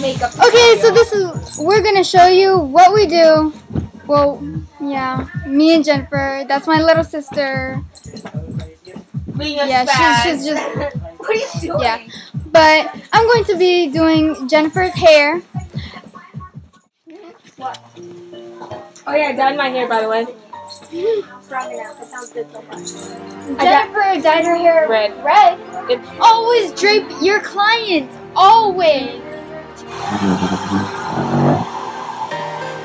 makeup. Okay, so this is we're gonna show you what we do. Well, yeah, me and Jennifer. That's my little sister. Yeah, she's, she's just What are you doing? yeah. But I'm going to be doing Jennifer's hair. Oh yeah, I dyed my hair by the way. Strong enough. That sounds good so far. Jennifer dyed her hair Red. Red. It's Always drape your client. Always.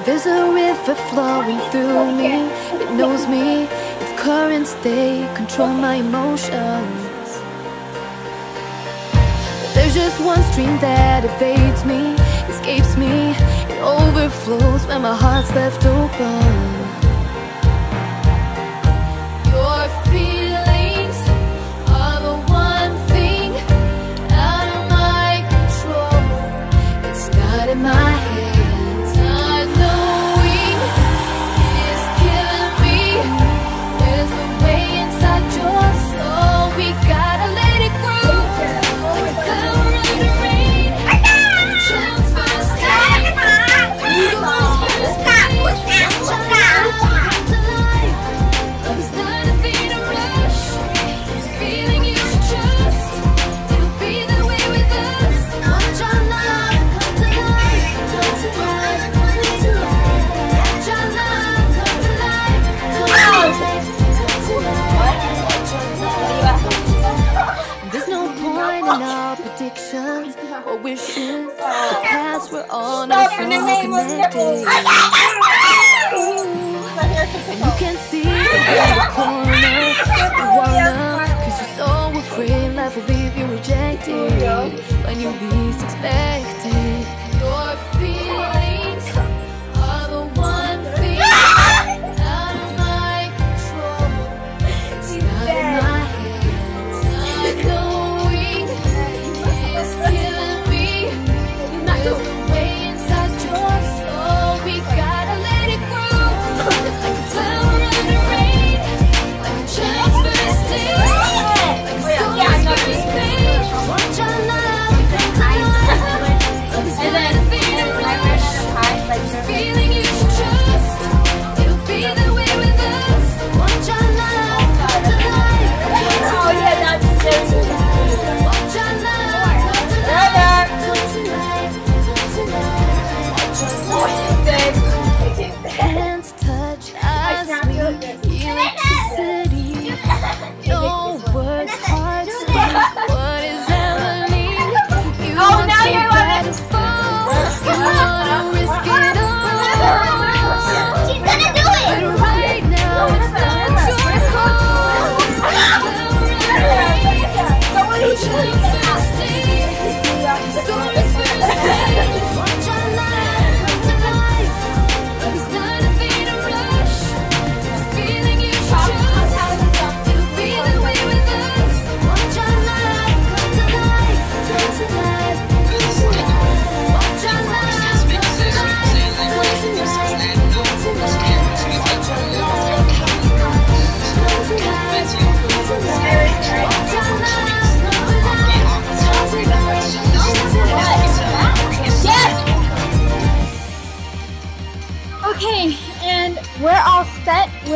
There's a river flowing through me. It knows me. Its currents they control my emotions. But there's just one stream that evades me, escapes me. It overflows when my heart's left open. Your feelings our predictions or wishing. The paths we're on are so connected. And you can't see around the corner You wanna Cause you're so afraid life will leave you rejected. When you least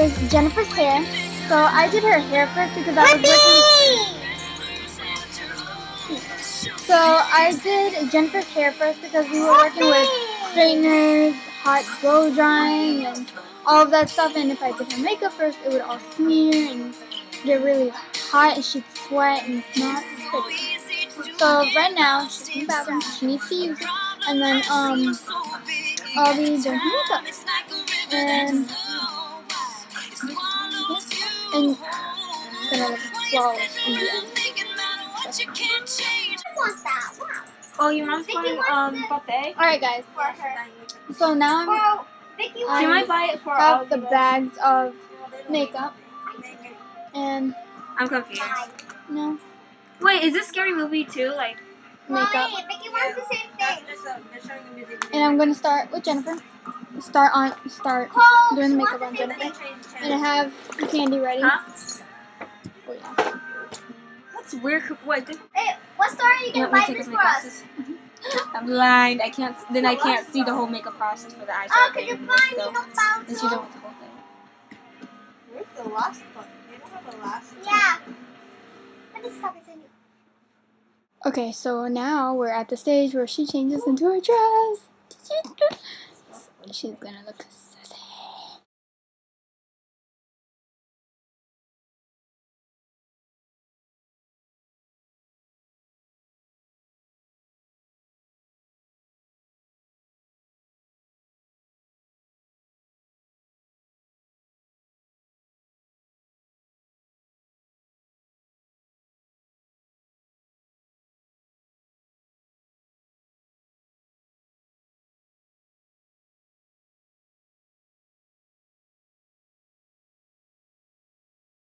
with Jennifer's hair. So I did her hair first because I was working. So I did Jennifer's hair first because we were working with straighteners, hot blow drying, and all of that stuff. And if I did her makeup first, it would all smear and get really hot, and she'd sweat, and not pretty. So right now she's in the bathroom. She needs to use it, and then um, I'll be doing her makeup and and it's gonna look flawless in the end. want that. Wow. Oh, your mom's going um buffet. All right, guys. For her. So now I'm Well, Vicky She I might buy it for all have the bags of makeup and I'm confused. no Wait, is this scary movie too? Like, makeup. Why? Vicky wants the same thing. And I'm gonna start with Jennifer. Start on start Cole, doing the makeup on Jennifer. And I have the candy ready. huh? Oh yeah. That's weird. What? Did, Hey, what store are you let gonna buy take this for us? I'm blind. I can't. Then I can't see the whole makeup process for the eyeshadow. Oh, could you thing, find me so- no bounce? Then she done with the whole thing. Where's the last one? They don't have the last one. Yeah. Let me stop it. Okay, so now we're at the stage where she changes into her dress. She's gonna look